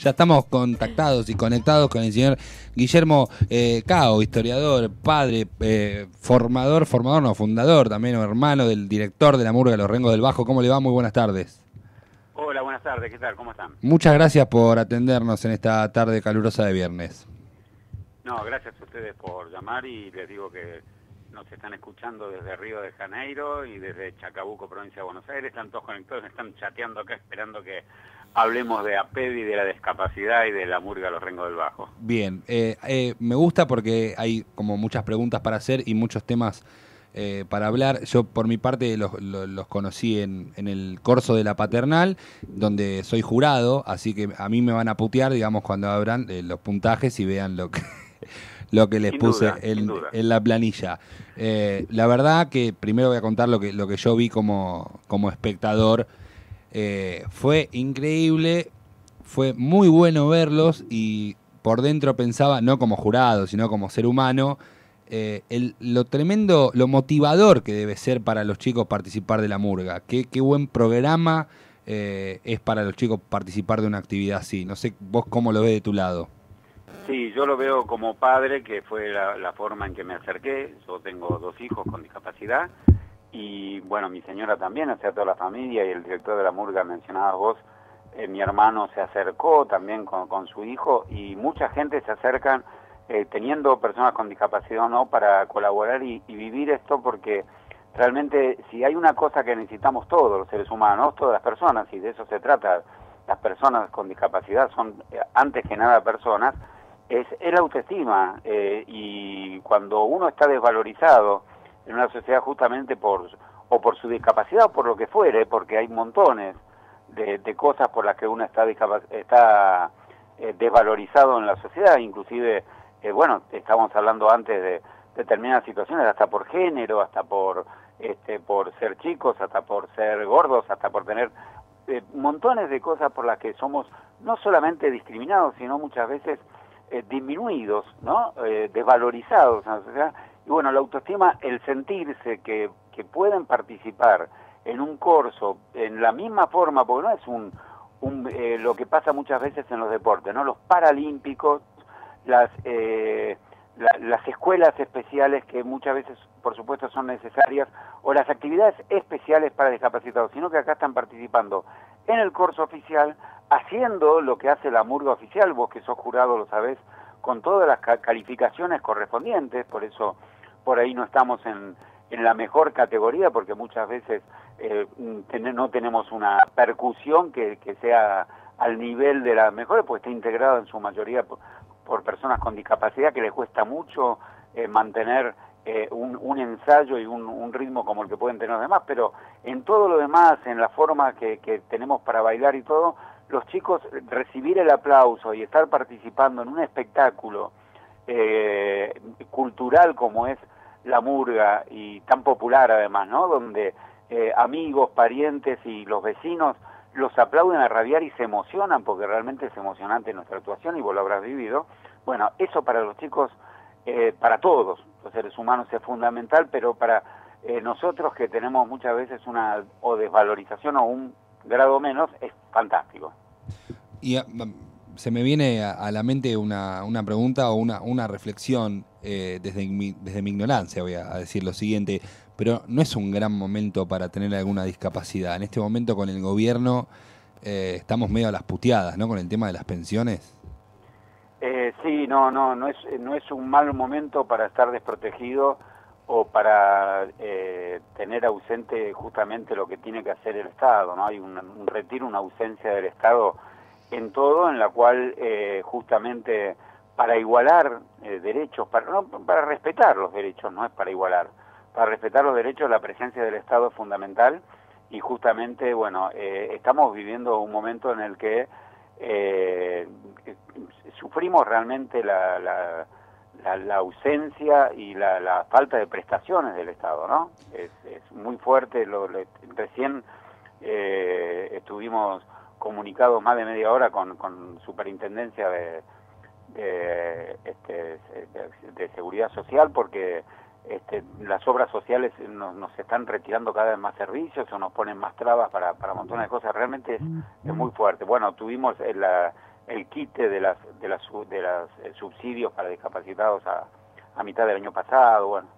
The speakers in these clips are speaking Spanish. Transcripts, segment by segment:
Ya estamos contactados y conectados con el señor Guillermo eh, Cao, historiador, padre, eh, formador, formador no, fundador también, o hermano del director de la Murga de los Rengos del Bajo. ¿Cómo le va? Muy buenas tardes. Hola, buenas tardes, ¿qué tal? ¿Cómo están? Muchas gracias por atendernos en esta tarde calurosa de viernes. No, gracias a ustedes por llamar y les digo que nos están escuchando desde Río de Janeiro y desde Chacabuco, provincia de Buenos Aires. Están todos conectados, están chateando acá esperando que hablemos de APED y de la discapacidad y de la murga Los Rengos del Bajo. Bien, eh, eh, me gusta porque hay como muchas preguntas para hacer y muchos temas eh, para hablar. Yo por mi parte los, los, conocí en, en, el corso de la paternal, donde soy jurado, así que a mí me van a putear, digamos, cuando abran los puntajes y vean lo que... lo que les puse en, en, la planilla. la verdad que primero voy a contar lo que, lo que yo vi como, como espectador eh, fue increíble, fue muy bueno verlos y por dentro pensaba, no como jurado, sino como ser humano, eh, el, lo tremendo, lo motivador que debe ser para los chicos participar de la murga. Qué, buen programa eh, es para los chicos participar de una actividad así. No sé vos cómo lo ves de tu lado. Sí, yo lo veo como padre, que fue la, la forma en que me acerqué. Yo tengo dos hijos con discapacidad y bueno, mi señora también, o sea, toda la familia y el director de la murga mencionabas vos, eh, mi hermano se acercó también con, con, su hijo y mucha gente se acercan eh, teniendo personas con discapacidad o no para colaborar y, y, vivir esto porque realmente si hay una cosa que necesitamos todos los seres humanos, todas las personas, y de eso se trata, las personas con discapacidad son eh, antes que nada personas, es el autoestima eh, y cuando uno está desvalorizado, en una sociedad justamente por o por su discapacidad o por lo que fuere, porque hay montones de, cosas por las que uno está, está eh, desvalorizado en la sociedad, inclusive, eh, bueno, estábamos hablando antes de determinadas situaciones, hasta por género, hasta por, este, por ser chicos, hasta por ser gordos, hasta por tener eh, montones de cosas por las que somos no solamente discriminados, sino muchas veces eh, disminuidos, ¿no? Eh, desvalorizados en la sociedad y bueno, la autoestima, el sentirse que, que pueden participar en un curso en la misma forma, porque no es un, un eh, lo que pasa muchas veces en los deportes, ¿no? Los paralímpicos, las, eh, la, las escuelas especiales que muchas veces, por supuesto, son necesarias, o las actividades especiales para discapacitados, sino que acá están participando en el curso oficial, haciendo lo que hace la murga oficial, vos que sos jurado lo sabés, con todas las calificaciones correspondientes, por eso por ahí no estamos en, en la mejor categoría porque muchas veces eh, no tenemos una percusión que, que, sea al nivel de las mejores, pues está integrado en su mayoría por, por personas con discapacidad que les cuesta mucho eh, mantener eh, un, un, ensayo y un, un, ritmo como el que pueden tener los demás, pero en todo lo demás, en la forma que, que tenemos para bailar y todo, los chicos recibir el aplauso y estar participando en un espectáculo eh, cultural como es la murga y tan popular además, ¿no? Donde eh, amigos, parientes y los vecinos los aplauden a rabiar y se emocionan porque realmente es emocionante nuestra actuación y vos lo habrás vivido. Bueno, eso para los chicos, eh, para todos los seres humanos es fundamental, pero para eh, nosotros que tenemos muchas veces una o desvalorización o un grado menos, es fantástico. Y se me viene a, la mente una, una pregunta o una, una reflexión eh, desde, mi, desde mi ignorancia, voy a decir lo siguiente, pero no es un gran momento para tener alguna discapacidad. En este momento con el gobierno eh, estamos medio a las puteadas, ¿no? Con el tema de las pensiones. Eh, sí, no, no, no es, no es un mal momento para estar desprotegido o para eh, tener ausente justamente lo que tiene que hacer el Estado, ¿no? Hay un, un retiro, una ausencia del Estado en todo, en la cual eh, justamente para igualar eh, derechos, para, no, para respetar los derechos, no es para igualar, para respetar los derechos la presencia del Estado es fundamental y justamente, bueno, eh, estamos viviendo un momento en el que eh, sufrimos realmente la, la, la, ausencia y la, la, falta de prestaciones del Estado, ¿no? Es, es muy fuerte, lo, lo, recién eh, estuvimos comunicados más de media hora con, con superintendencia de, de, este, de, seguridad social porque este, las obras sociales nos, nos, están retirando cada vez más servicios o nos ponen más trabas para, para montones de cosas. Realmente es, es muy fuerte. Bueno, tuvimos la, el quite de las de las de los eh, subsidios para discapacitados a, a mitad del año pasado, bueno.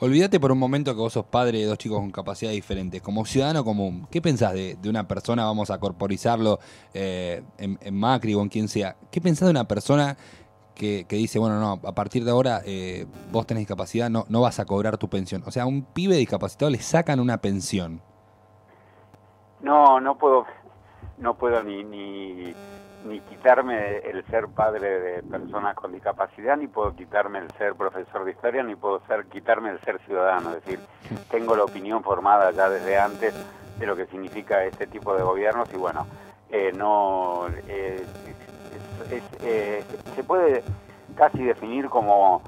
Olvídate por un momento que vos sos padre de dos chicos con capacidades diferentes. Como ciudadano común, ¿qué pensás de, una persona, vamos a corporizarlo eh, en, Macri o en quien sea? ¿Qué pensás de una persona que, dice, bueno, no, a partir de ahora eh, vos tenés discapacidad, no, no vas a cobrar tu pensión? O sea, a un pibe discapacitado le sacan una pensión. No, no puedo, no puedo ni, ni ni quitarme el ser padre de personas con discapacidad, ni puedo quitarme el ser profesor de historia, ni puedo ser, quitarme el ser ciudadano. Es decir, tengo la opinión formada ya desde antes de lo que significa este tipo de gobiernos y bueno, eh, no eh, eh, se puede casi definir como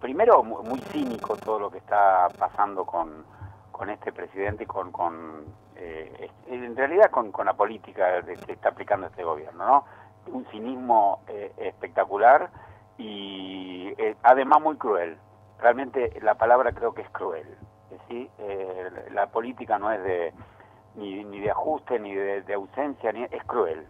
primero muy cínico todo lo que está pasando con, con este presidente y con, con eh, en realidad con, con la política que está aplicando este gobierno, ¿no? Un cinismo eh, espectacular y eh, además muy cruel. Realmente la palabra creo que es cruel. ¿sí? la política no es de ni, ni de ajuste ni de, ausencia, ni es cruel.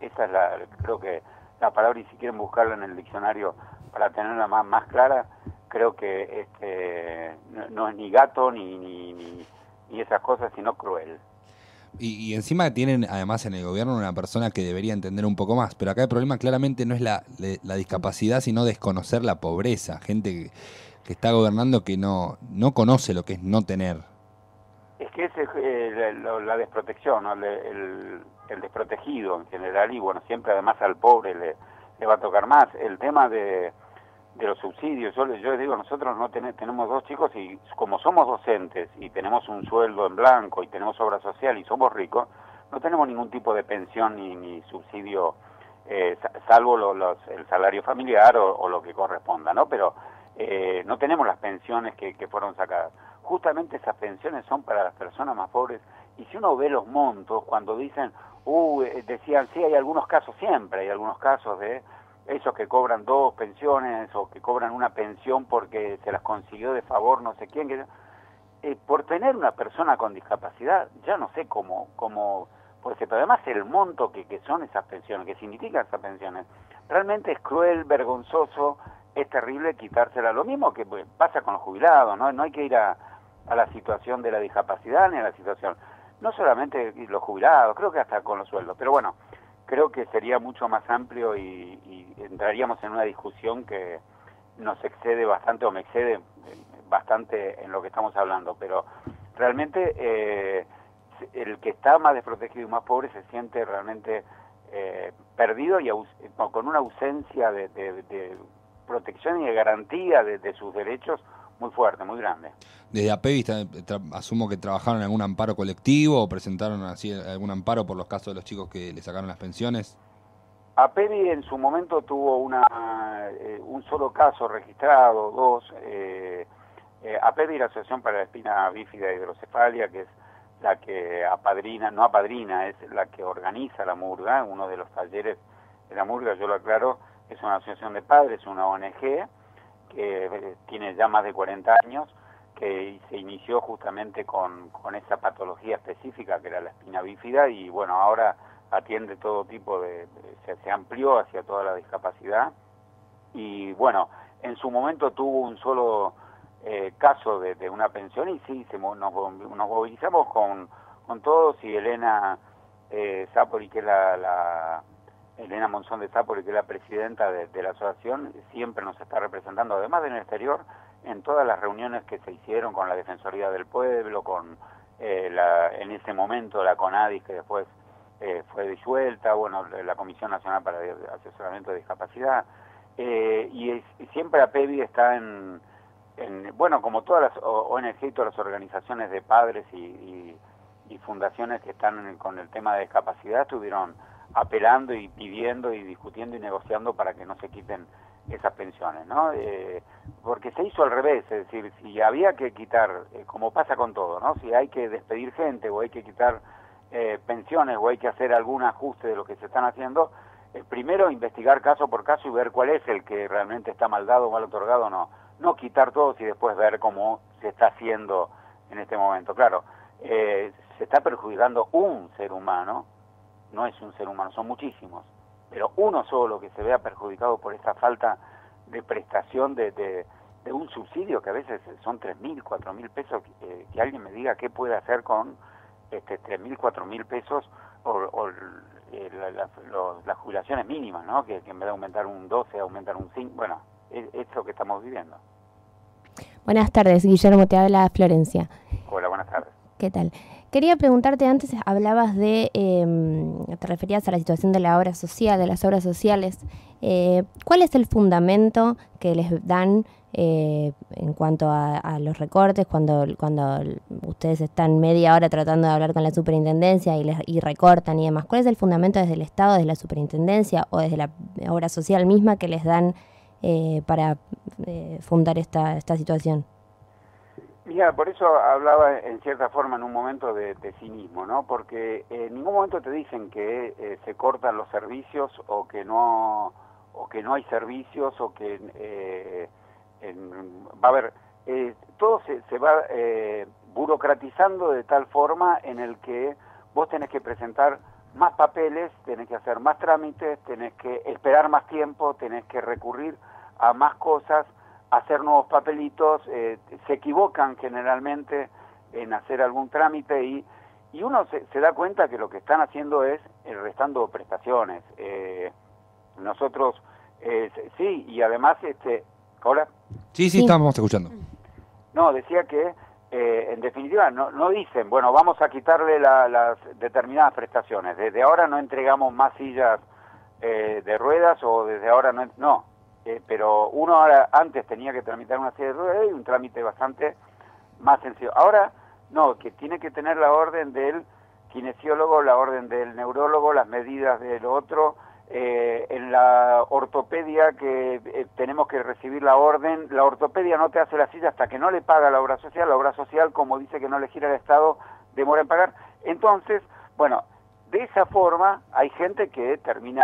esa es la, creo que la palabra y si quieren buscarla en el diccionario para tenerla más, más clara, creo que este, no, es ni gato ni, ni y esas cosas, sino cruel. Y, encima tienen además en el gobierno una persona que debería entender un poco más, pero acá el problema claramente no es la, la discapacidad, sino desconocer la pobreza, gente que, está gobernando que no, no conoce lo que es no tener. Es que es eh, la, desprotección, el, el, desprotegido en general, y bueno, siempre además al pobre le, le va a tocar más. El tema de, de los subsidios. Yo, yo les digo, nosotros no tenemos dos chicos y como somos docentes y tenemos un sueldo en blanco y tenemos obra social y somos ricos, no tenemos ningún tipo de pensión ni, ni subsidio, eh, salvo los, el salario familiar o, lo que corresponda, ¿no? Pero eh, no tenemos las pensiones que, que fueron sacadas. Justamente esas pensiones son para las personas más pobres y si uno ve los montos, cuando dicen, uh, eh, decían, sí, hay algunos casos, siempre hay algunos casos de esos que cobran dos pensiones o que cobran una pensión porque se las consiguió de favor no sé quién, que, eh, por tener una persona con discapacidad, ya no sé cómo, cómo pues pero además el monto que, que son esas pensiones, que significan esas pensiones, realmente es cruel, vergonzoso, es terrible quitársela. Lo mismo que pues, pasa con los jubilados, ¿no? No hay que ir a, a la situación de la discapacidad ni a la situación, no solamente los jubilados, creo que hasta con los sueldos, pero bueno, creo que sería mucho más amplio y, entraríamos en una discusión que nos excede bastante o me excede eh, bastante en lo que estamos hablando, pero realmente eh, el que está más desprotegido y más pobre se siente realmente eh, perdido y con una ausencia de, protección y de garantía de sus derechos muy fuerte, muy grande. Desde APEVI asumo que trabajaron en algún amparo colectivo o presentaron así algún amparo por los casos de los chicos que le sacaron las pensiones. APEVI en su momento tuvo una, eh, un solo caso registrado, dos. Eh, eh, APEVI, la Asociación para la Espina Bífida y Hidrocefalia, que es la que apadrina, no apadrina, es la que organiza la murga, uno de los talleres de la murga, yo lo aclaro, es una asociación de padres, una ONG, que eh, tiene ya más de 40 años, que se inició justamente con, con esa patología específica que era la espina bífida y bueno, ahora atiende todo tipo de, se, amplió hacia toda la discapacidad. Y bueno, en su momento tuvo un solo eh, caso de, una pensión y sí, se, nos, nos movilizamos con, con todos y Elena eh, Zapoli, que es la Elena Monzón de Zapoli, que es la presidenta de, la asociación, siempre nos está representando, además del exterior, en todas las reuniones que se hicieron con la Defensoría del Pueblo, con eh, la, en ese momento la CONADIS, que después eh, fue disuelta, bueno, la Comisión Nacional para el Asesoramiento de Discapacidad, eh, y, siempre APEVI está en, bueno, como todas las ONG y todas las organizaciones de padres y, y fundaciones que están con el tema de discapacidad, estuvieron apelando y pidiendo y discutiendo y negociando para que no se quiten esas pensiones, ¿no? Eh, porque se hizo al revés, es decir, si había que quitar, eh, como pasa con todo, ¿no? Si hay que despedir gente o hay que quitar eh, pensiones o hay que hacer algún ajuste de lo que se están haciendo, primero investigar caso por caso y ver cuál es el que realmente está mal dado mal otorgado o no. No quitar todos y después ver cómo se está haciendo en este momento. Claro, se está perjudicando un ser humano no es un ser humano, son muchísimos, pero uno solo que se vea perjudicado por esta falta de prestación de, de, un subsidio que a veces son tres mil, cuatro mil pesos, eh, que alguien me diga qué puede hacer con este, tres mil, cuatro mil pesos o, eh, las jubilaciones mínimas, ¿no? Que, en vez de aumentar un 12, aumentar un 5, bueno, es, es lo que estamos viviendo. Buenas tardes, Guillermo, te habla Florencia. Hola, buenas tardes. ¿Qué tal? Quería preguntarte, antes hablabas de, em, te referías a la situación de la obra social, de las obras sociales. Eh, ¿Cuál es el fundamento que les dan eh, en cuanto a, los recortes cuando, cuando ustedes están media hora tratando de hablar con la superintendencia y, les, y recortan y demás? ¿Cuál es el fundamento desde el Estado, desde la superintendencia o desde la obra social misma que les dan eh, para fundar esta, esta situación? Mira, por eso hablaba en cierta forma en un momento de, cinismo, ¿no? Porque en ningún momento te dicen que eh, se cortan los servicios o que no o que no hay servicios o que eh, va a haber eh, todo se, se va burocratizando de tal forma en el que vos tenés que presentar más papeles, tenés que hacer más trámites, tenés que esperar más tiempo, tenés que recurrir a más cosas hacer nuevos papelitos, eh, se equivocan generalmente en hacer algún trámite y, y uno se, se, da cuenta que lo que están haciendo es eh, restando prestaciones. Eh, nosotros, sí, y además, este, ¿hola? Sí, sí, estamos escuchando. No, decía que en definitiva no, no dicen, bueno, vamos a quitarle las determinadas prestaciones. Desde ahora no entregamos más sillas de ruedas o desde ahora no... No, eh, pero uno ahora antes tenía que tramitar una serie de y un trámite bastante más sencillo. Ahora no, que tiene que tener la orden del kinesiólogo, la orden del neurólogo, las medidas del otro. Eh, en la ortopedia que eh, tenemos que recibir la orden, la ortopedia no te hace la silla hasta que no le paga la obra social, la obra social como dice que no le gira el Estado demora en pagar. Entonces, bueno, de esa forma hay gente que termina,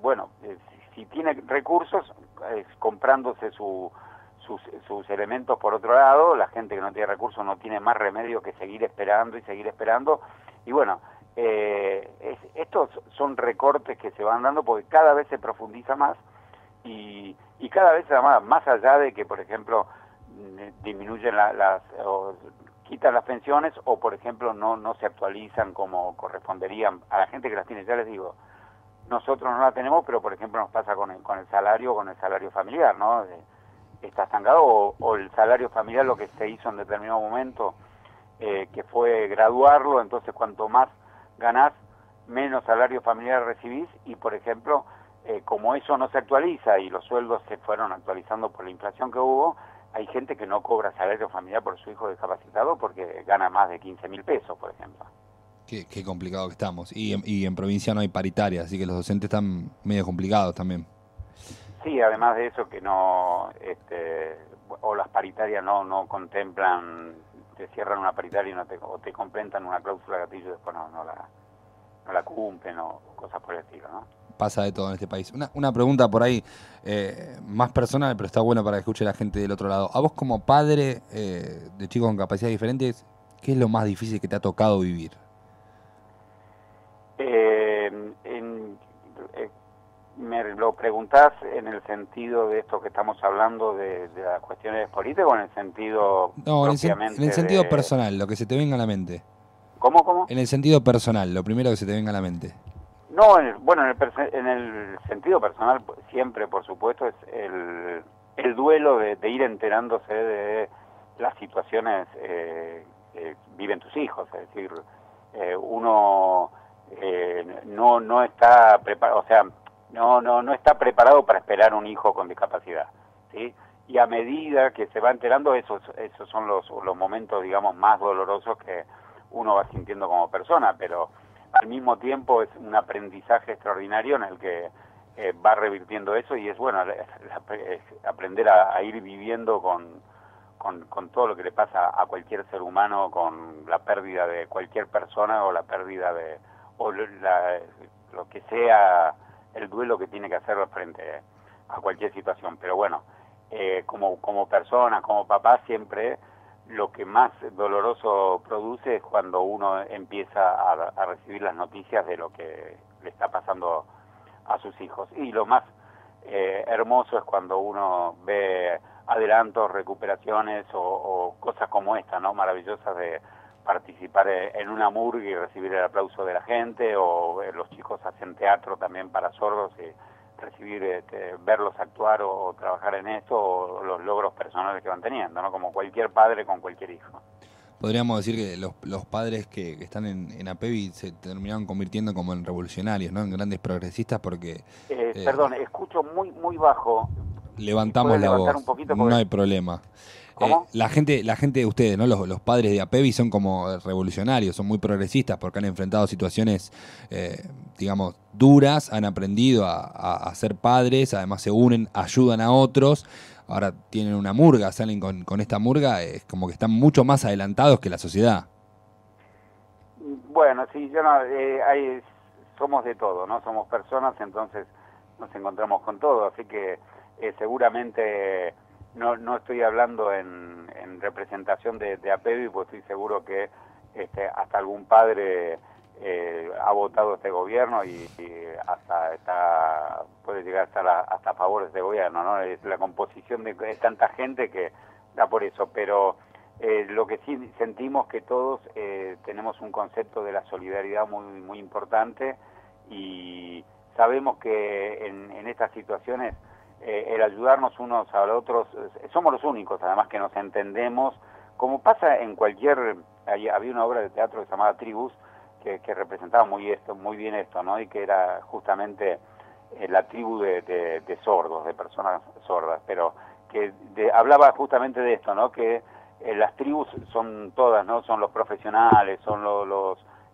bueno, si tiene recursos, comprándose sus, sus, elementos por otro lado, la gente que no tiene recursos no tiene más remedio que seguir esperando y seguir esperando. Y bueno, eh, estos son recortes que se van dando porque cada vez se profundiza más y, y cada vez más, más allá de que, por ejemplo, mm, disminuyen las, o quitan las pensiones o, por ejemplo, no, no se actualizan como corresponderían a la gente que las tiene, ya les digo, nosotros no la tenemos, pero por ejemplo nos pasa con el, con el salario, con el salario familiar, ¿no? está estancado o, el salario familiar lo que se hizo en determinado momento, eh, que fue graduarlo, entonces cuanto más ganás, menos salario familiar recibís y por ejemplo, eh, como eso no se actualiza y los sueldos se fueron actualizando por la inflación que hubo, hay gente que no cobra salario familiar por su hijo discapacitado porque gana más de 15 mil pesos, por ejemplo. Qué, complicado que estamos. Y, y, en provincia no hay paritaria, así que los docentes están medio complicados también. Sí, además de eso que no, este, o las paritarias no, no contemplan, te cierran una paritaria y no te, o te complementan una cláusula gatillo y después no, no, la, no la cumplen o cosas por el estilo, ¿no? Pasa de todo en este país. Una, una pregunta por ahí eh, más personal, pero está bueno para que escuche la gente del otro lado. A vos como padre eh, de chicos con capacidades diferentes, ¿qué es lo más difícil que te ha tocado vivir? Eh, eh, me lo preguntás en el sentido de esto que estamos hablando de, las cuestiones políticas o en el sentido no, en el, sentido personal, lo que se te venga a la mente. ¿Cómo, cómo? En el sentido personal, lo primero que se te venga a la mente. No, bueno, en el, en el, sentido personal siempre, por supuesto, es el, el duelo de, ir enterándose de las situaciones eh, que viven tus hijos, es decir, eh, uno eh, no no está preparado, o sea, no no no está preparado para esperar un hijo con discapacidad, ¿sí? Y a medida que se va enterando, esos esos son los los momentos, digamos, más dolorosos que uno va sintiendo como persona, pero al mismo tiempo es un aprendizaje extraordinario en el que eh, va revirtiendo eso y es bueno aprender a, ir viviendo con, con, con, todo lo que le pasa a cualquier ser humano, con la pérdida de cualquier persona o la pérdida de, o lo que sea el duelo que tiene que hacer frente a cualquier situación. Pero bueno, eh, como, como persona, como papá, siempre lo que más doloroso produce es cuando uno empieza a, recibir las noticias de lo que le está pasando a sus hijos. Y lo más eh, hermoso es cuando uno ve adelantos, recuperaciones o, cosas como esta, ¿no? Maravillosas de participar en una murga y recibir el aplauso de la gente, o eh, los chicos hacen teatro también para sordos y recibir, este, verlos actuar o, trabajar en esto, o los logros personales que van teniendo, ¿no? Como cualquier padre con cualquier hijo. Podríamos decir que los, los padres que, están en, en, APEVI se terminaron convirtiendo como en revolucionarios, ¿no? En grandes progresistas porque... Eh, eh, perdón, escucho muy muy bajo. Levantamos la voz, no hay problema. Eh, la gente, la gente de ustedes, ¿no? Los, los, padres de APEVI son como revolucionarios, son muy progresistas porque han enfrentado situaciones, eh, digamos, duras, han aprendido a, ser padres, además se unen, ayudan a otros. Ahora tienen una murga, salen con, con esta murga, es como que están mucho más adelantados que la sociedad. Bueno, sí, yo no, eh, hay, somos de todo, ¿no? Somos personas, entonces nos encontramos con todo, así que seguramente no, no estoy hablando en, en representación de, de APEVI, pues estoy seguro que este, hasta algún padre eh, ha votado este gobierno y, hasta está puede llegar a estar hasta a favor de este gobierno, ¿no? La composición de, tanta gente que da por eso, pero eh, lo que sí sentimos que todos eh, tenemos un concepto de la solidaridad muy muy importante y sabemos que en, en estas situaciones eh, el ayudarnos unos a los otros, eh, somos los únicos además que nos entendemos, como pasa en cualquier, había una obra de teatro que se llamaba Tribus, que, representaba muy esto, muy bien esto, ¿no? Y que era justamente eh, la tribu de, sordos, de personas sordas, pero que hablaba justamente de esto, ¿no? Que las tribus son todas, ¿no? Son los profesionales, son los,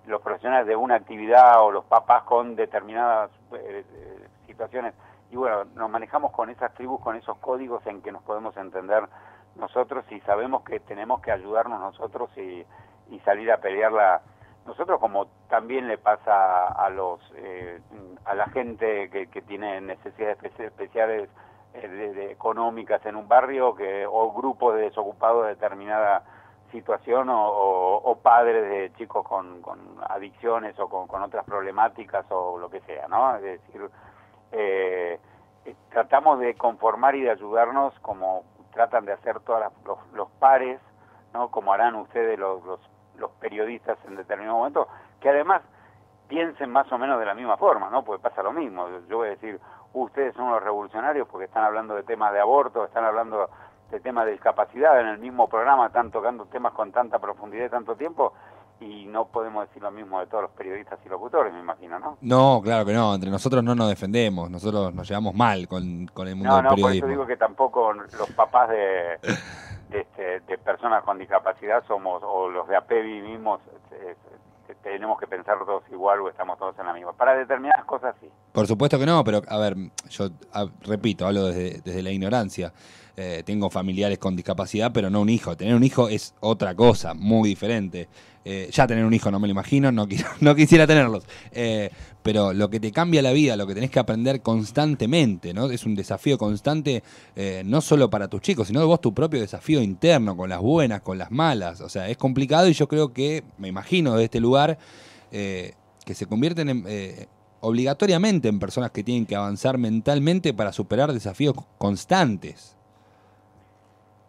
los, profesionales de una actividad o los papás con determinadas situaciones y bueno, nos manejamos con esas tribus, con esos códigos en que nos podemos entender nosotros y sabemos que tenemos que ayudarnos nosotros y, salir a pelearla nosotros como también le pasa a los eh, a la gente que, tiene necesidades especiales eh, económicas en un barrio que o grupos de desocupados de determinada situación o, padres de chicos con, adicciones o con, otras problemáticas o lo que sea, ¿no? Es decir, eh, tratamos de conformar y de ayudarnos como tratan de hacer todos los, pares, ¿no? como harán ustedes los, los, periodistas en determinado momento, que además piensen más o menos de la misma forma, ¿no? Porque pasa lo mismo. Yo voy a decir, ustedes son los revolucionarios porque están hablando de temas de aborto, están hablando de temas de discapacidad, en el mismo programa están tocando temas con tanta profundidad y tanto tiempo, y no podemos decir lo mismo de todos los periodistas y locutores, me imagino, ¿no? No, claro que no, entre nosotros no nos defendemos, nosotros nos llevamos mal con, con el mundo del periodismo. No, por eso digo que tampoco los papás de, este, de, personas con discapacidad somos, o los de APEVI mismos, eh, tenemos que pensar todos igual o estamos todos en la misma. Para determinadas cosas sí. Por supuesto que no, pero a ver, yo repito, hablo desde, desde la ignorancia. Eh, tengo familiares con discapacidad, pero no un hijo. Tener un hijo es otra cosa, muy diferente. Eh, ya tener un hijo no me lo imagino, no, no quisiera tenerlos. Eh, pero lo que te cambia la vida, lo que tenés que aprender constantemente, ¿no? Es un desafío constante, no solo para tus chicos, sino vos tu propio desafío interno, con las buenas, con las malas. O sea, es complicado y yo creo que, me imagino de este lugar, que se convierten en obligatoriamente en personas que tienen que avanzar mentalmente para superar desafíos constantes.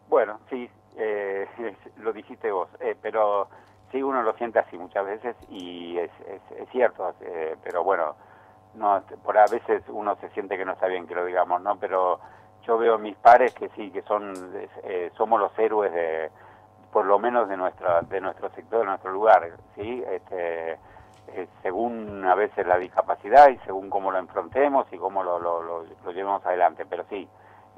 Bueno, sí, eh, lo dijiste vos, eh, pero sí uno lo siente así muchas veces y es, es, cierto, eh, pero bueno, no, por a veces uno se siente que no está bien que lo digamos, ¿no? Pero yo veo mis pares que sí, que son, somos los héroes de, por lo menos de nuestra, de nuestro sector, de nuestro lugar, ¿sí? Este, según a veces la discapacidad y según cómo lo enfrentemos y cómo lo, lo, lo, llevemos adelante, pero sí,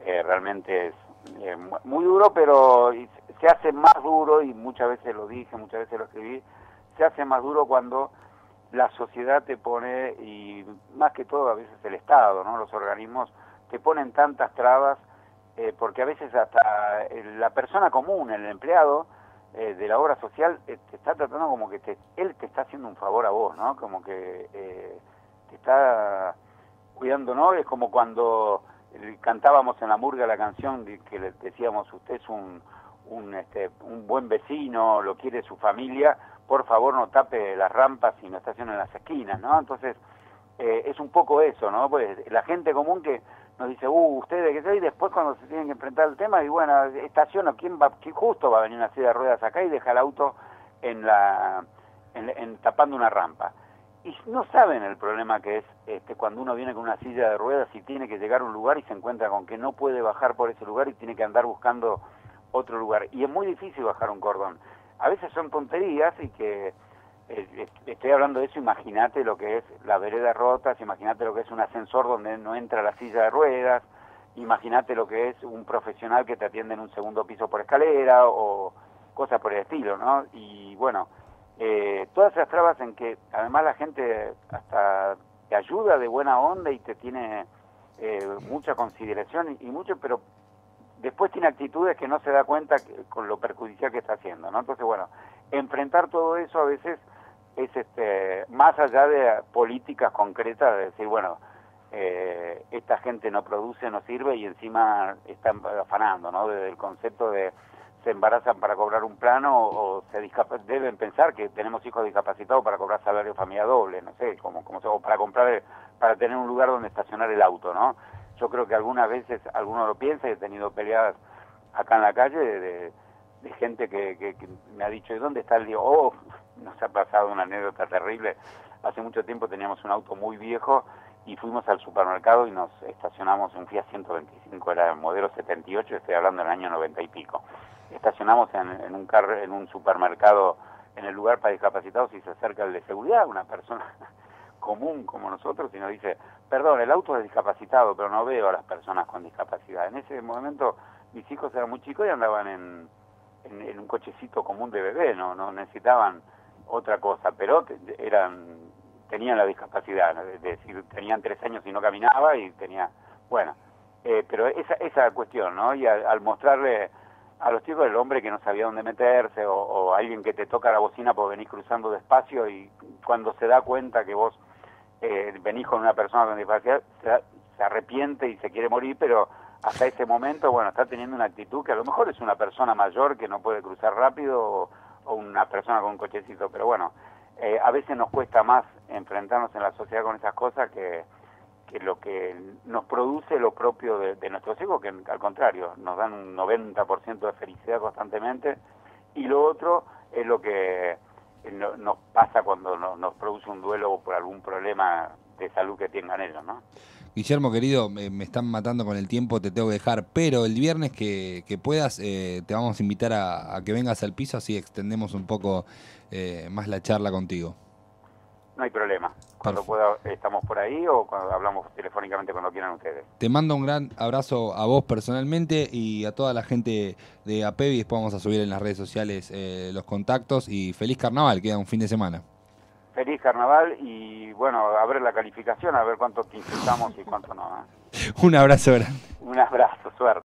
realmente es eh, muy duro, pero se hace más duro, y muchas veces lo dije, muchas veces lo escribí, se hace más duro cuando la sociedad te pone, y más que todo a veces el Estado, ¿no? los organismos, te ponen tantas trabas, eh, porque a veces hasta la persona común, el empleado eh, de la obra social, te está tratando como que te, él está haciendo un favor a vos, ¿no? Como que te está cuidando, ¿no? Es como cuando cantábamos en la murga la canción que le decíamos, usted es un, un, este, un buen vecino, lo quiere su familia, por favor no tape las rampas y no estacione en las esquinas, ¿no? Entonces, eh, es un poco eso, ¿no? Pues la gente común que nos dice, uh, ustedes qué sé, y después cuando se tienen que enfrentar al tema, y bueno, estaciono, ¿quién va, quién justo va a venir una silla de ruedas acá y deja el auto en la, en, tapando una rampa? Y no saben el problema que es este, cuando uno viene con una silla de ruedas y tiene que llegar a un lugar y se encuentra con que no puede bajar por ese lugar y tiene que andar buscando otro lugar. Y es muy difícil bajar un cordón. A veces son tonterías y que eh, estoy hablando de eso, imagínate lo que es la vereda rota, imagínate lo que es un ascensor donde no entra la silla de ruedas, imagínate lo que es un profesional que te atiende en un segundo piso por escalera o cosas por el estilo, ¿no? Y bueno, eh, todas esas trabas en que además la gente hasta te ayuda de buena onda y te tiene eh, mucha consideración y mucho, pero después tiene actitudes que no se da cuenta con lo perjudicial que está haciendo, ¿no? Entonces, bueno, enfrentar todo eso a veces es este más allá de políticas concretas, de decir, bueno, eh, esta gente no produce, no sirve y encima están afanando, ¿no? Desde el concepto de se embarazan para cobrar un plano o, se deben pensar que tenemos hijos discapacitados para cobrar salario familia doble, no sé, como, como o para comprar, para tener un lugar donde estacionar el auto, ¿no? Yo creo que algunas veces alguno lo piensa y he tenido peleadas acá en la calle de, gente que, me ha dicho, ¿y dónde está el lío? Oh, nos ha pasado una anécdota terrible. Hace mucho tiempo teníamos un auto muy viejo y fuimos al supermercado y nos estacionamos un Fiat 125, era el modelo 78, estoy hablando del año 90 y pico. Estacionamos en, un carro, en un supermercado en el lugar para discapacitados y se acerca el de seguridad, una persona común como nosotros y nos dice, perdón, el auto es discapacitado, pero no veo a las personas con discapacidad. En ese momento mis hijos eran muy chicos y andaban en, en, un cochecito común de bebé, no, no necesitaban otra cosa, pero eran tenían la discapacidad, es decir, tenían tres años y no caminaba y tenía, bueno, eh, pero esa, esa cuestión, ¿no? Y al, mostrarle a los chicos el hombre que no sabía dónde meterse o, o, alguien que te toca la bocina por venir cruzando despacio y cuando se da cuenta que vos eh, venís con una persona con discapacidad, se, arrepiente y se quiere morir, pero hasta ese momento, bueno, está teniendo una actitud que a lo mejor es una persona mayor que no puede cruzar rápido o, una persona con un cochecito, pero bueno, eh, a veces nos cuesta más enfrentarnos en la sociedad con esas cosas que, que lo que nos produce lo propio de, nuestros hijos, que al contrario, nos dan un 90% de felicidad constantemente, y lo otro es lo que no, nos pasa cuando nos produce un duelo por algún problema de salud que tengan ellos, ¿no? Guillermo, querido, me, están matando con el tiempo, te tengo que dejar, pero el viernes que, puedas eh, te vamos a invitar a, que vengas al piso, así extendemos un poco eh, más la charla contigo. No hay problema. Cuando pueda, estamos por ahí o cuando hablamos telefónicamente cuando quieran ustedes. Te mando un gran abrazo a vos personalmente y a toda la gente de APEVI. Después vamos a subir en las redes sociales eh, los contactos y feliz carnaval, queda un fin de semana. Feliz carnaval y bueno, a ver la calificación, a ver cuánto te y cuánto no. un abrazo grande. Un abrazo, suerte.